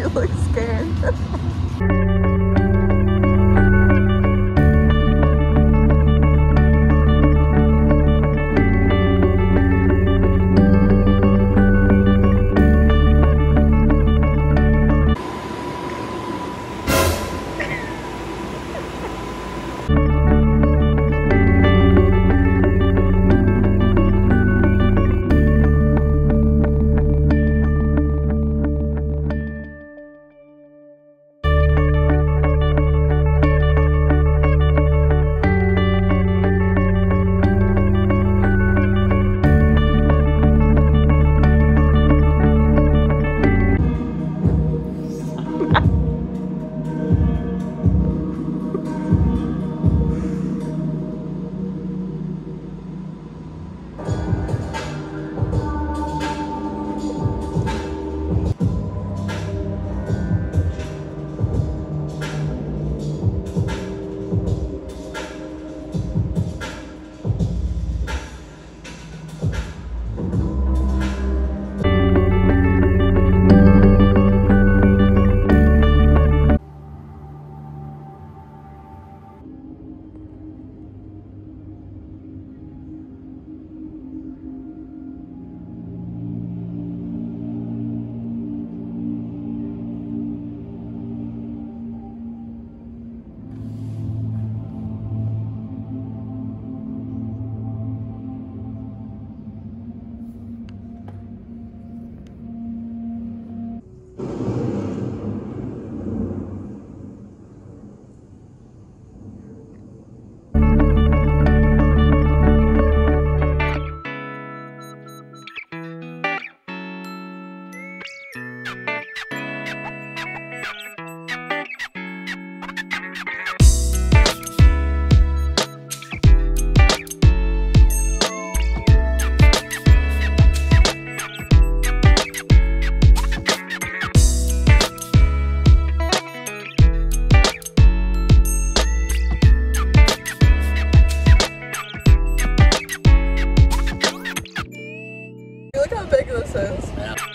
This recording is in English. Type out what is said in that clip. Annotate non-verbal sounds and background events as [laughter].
[laughs] you look scared. [laughs] big this is.